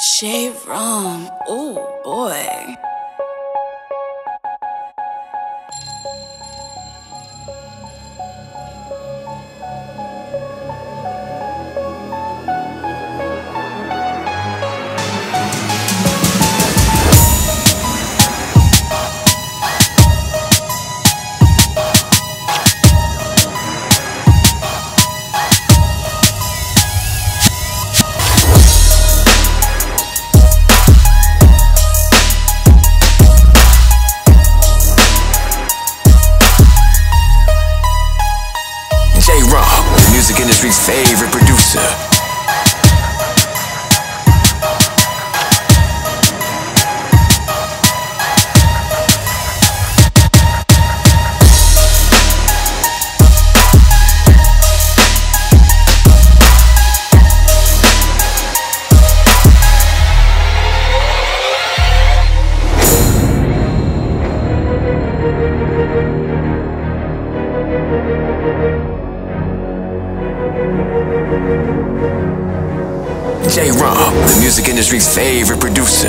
J Rom. Oh boy. Favorite J Rock, the music industry's favorite producer.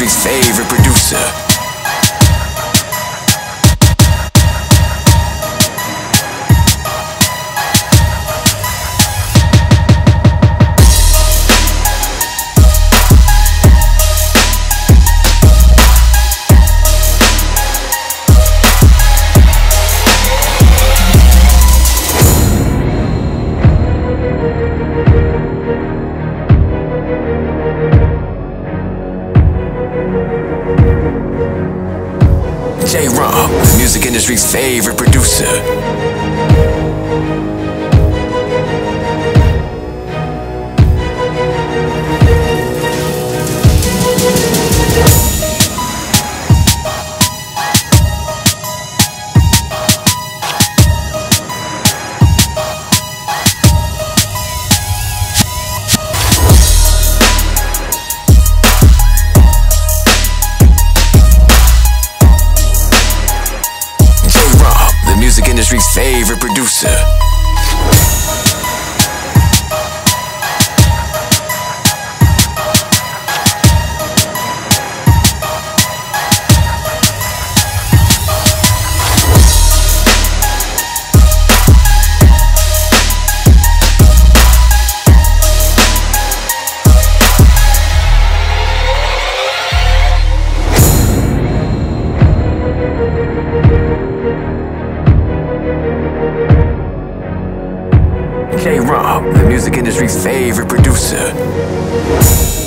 Industry's favorite producer. J Rock, the music industry's favorite producer. Industry's favorite producer. The music industry's favorite producer.